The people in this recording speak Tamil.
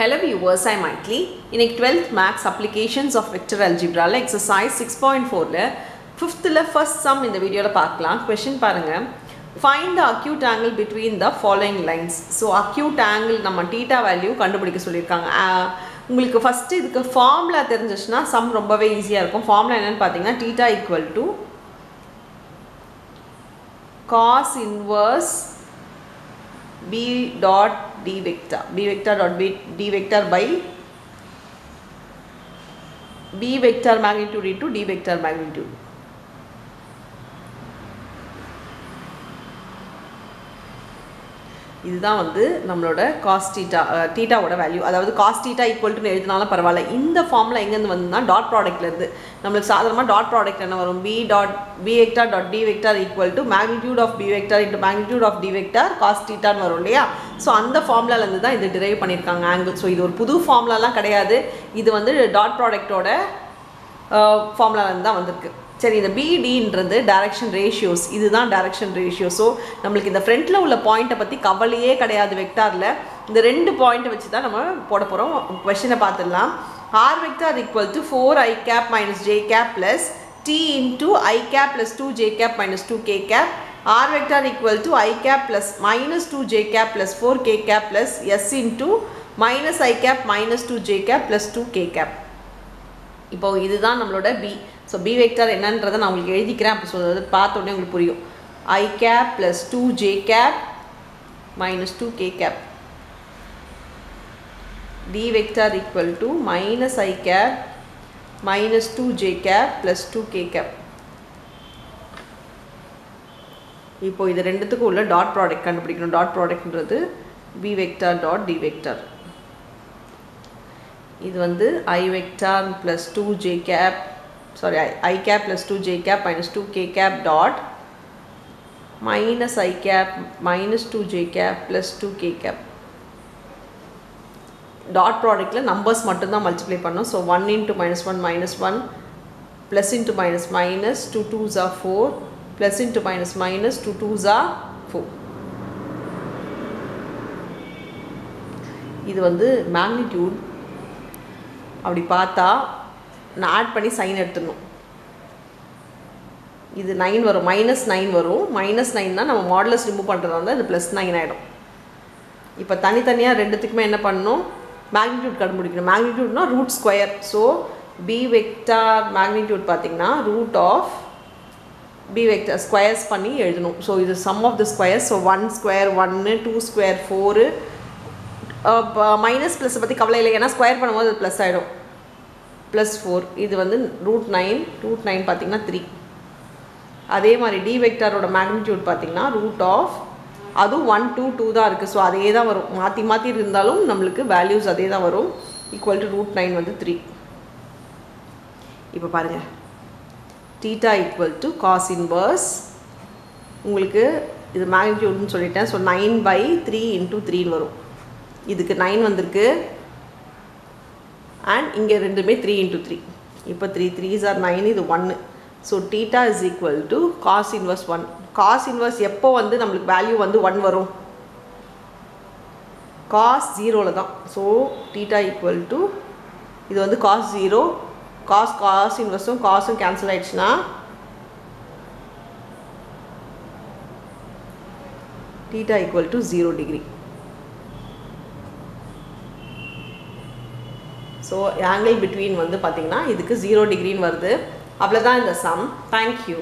Hello viewers, I'm Maitli. இன்னைக்கு 12th Max Applications of Vector Algebra ல exercise 6.4ல 5thல first sum இந்த வீடியோவில் பார்க்கலாம் question பாருங்க find the acute angle between the following lines so acute angle நம்ம theta value கண்டுபிடிக்க சொல்லியிருக்காங்க ஆஹ், உங்களுக்கு ஃபஸ்ட்டு இதுக்கு ஃபார்முலா தெரிஞ்சிச்சுன்னா சம் ரொம்பவே ஈஸியாக இருக்கும் ஃபார்முலா என்னன்னு பார்த்தீங்கன்னா theta equal to cos inverse b dot d vector. B vector dot b d vector by b vector magnitude into d vector magnitude இதுதான் வந்து நம்மளோட காஸ் டீட்டா டீட்டாவோட வேல்யூ அதாவது காஸ் டீட்டா எழுதினாலும் பரவாயில்ல. இந்த ஃபார்மில் எங்கேருந்து வந்துன்னா டாட் ப்ராடக்ட்லேருந்து நம்மளுக்கு சாதாரணமாக டாட் ப்ராடக்ட் என்ன வரும்? B dot B vector dot D vector equal to magnitude of B vector into magnitude of D vector cos டீட்டான்னு வரும் இல்லையா? ஸோ அந்த ஃபார்முலாலேருந்து தான் இது டிரைவ் பண்ணியிருக்காங்க ஆங்கிள் ஸோ இது ஒரு புது ஃபார்முலாலாம் கிடையாது. இது வந்து டாட் ப்ராடக்ட்டோட ஃபார்முலாலேருந்து தான் வந்திருக்கு. சரி இந்த பிடின்றது டைரக்ஷன் ரேஷியோஸ் இதுதான் டைரக்ஷன் ரேஷியோ ஸோ நம்மளுக்கு இந்த ஃப்ரண்ட்டில் உள்ள பாயிண்ட்டை பற்றி கவலையே கிடையாது வெக்டாரில் இந்த ரெண்டு பாயிண்ட்டை வச்சு தான் நம்ம போட போகிறோம் கொஷினை பார்த்துடலாம். R vector equal to four I cap minus J cap plus T into I cap plus two J cap minus two K cap R vector equal to I cap plus minus two J cap plus four K cap plus S into minus I cap minus two J cap plus two K cap இப்போ இதுதான் நம்மளோட பி ஸோ பி வெக்டார் என்னன்றதை நான் உங்களுக்கு எழுதிக்கிறேன். அப்போ சொல்றது பார்த்த உங்களுக்கு புரியும். I cap plus two J cap minus two K cap D vector equal to minus I cap minus two J cap plus two K cap இப்போ இது ரெண்டுத்துக்கும் உள்ள டாட் ப்ராடக்ட் கண்டுபிடிக்கணும். டாட் ப்ராடக்ட்ன்றது B vector dot D vector இது வந்து I vector plus two J cap sorry I I cap plus two J cap minus two K cap dot minus I cap minus two J cap plus two K cap dot ப்ராடக்டில் numbers மட்டும்தான் மல்டிப்ளை பண்ணோம். So one into minus one minus one plus into minus minus two two ஜா four plus into minus minus two two ஜா ஃபோர் இது வந்து மேக்னிடியூட் அப்படி பார்த்தா நான் ஆட் பண்ணி சைன் எடுத்துடணும். இது நைன் வரும். மைனஸ் நைன் வரும். மைனஸ் நைன் தான் நம்ம மாடலஸ் ரிமூவ் பண்ணுறதா இருந்தால் இது ப்ளஸ் நைன் ஆகிடும் இப்போ தனித்தனியாக ரெண்டுத்துக்குமே என்ன பண்ணணும்? மேக்னிடியூட் கண்டுபிடிக்கணும். மேக்னிடியூட்னா root square so B vector magnitude பார்த்திங்கன்னா root of B vector squares பண்ணி எழுதணும். ஸோ இது sum of the square so one square ஒன்று two square four minus plus பற்றி கவலை இல்லை. ஏன்னா ஸ்கொயர் பண்ணும்போது அது ப்ளஸ் ஆகிடும் ப்ளஸ் ஃபோர் இது வந்து ரூட் நைன் ரூட் நைன் பார்த்தீங்கன்னா த்ரீ அதே மாதிரி டி வெக்டாரோட மேக்னிடியூட் பார்த்தீங்கன்னா ரூட் ஆஃப் அதுவும் ஒன் டூ டூ தான் இருக்குது ஸோ அதே தான் வரும். மாற்றி மாற்றி இருந்தாலும் நம்மளுக்கு வேல்யூஸ் அதே தான் வரும். ஈக்குவல் டு ரூட் நைன் வந்து த்ரீ இப்போ பாருங்கள் theta equal to cos inverse உங்களுக்கு இது மேக்னிடியூட்னு சொல்லிட்டேன். So nine by three into த்ரீன்னு வரும். இதுக்கு நைன் வந்திருக்கு. அண்ட் இங்கே ரெண்டுமே த்ரீ இன்ட்டு த்ரீ இப்போ த்ரீ த்ரீஸ் ஆர் நைன் இது ஒன்று so theta is equal to cos inverse one cos inverse எப்போ வந்து நம்மளுக்கு வேல்யூ வந்து ஒன் வரும்? காஸ் ஜீரோவில் தான். ஸோ டீட்டா ஈக்குவல் டு இது வந்து காஸ் ஜீரோ காஸ் காஸ் இன்வர்ஸும் காஸும் கேன்சல் ஆயிடுச்சுன்னா theta equal to zero degree so angle between வந்து பார்த்திங்கன்னா இதுக்கு ஜீரோ டிகிரின்னு வருது. அவ்வளோதான் இந்த சம் தேங்க்யூ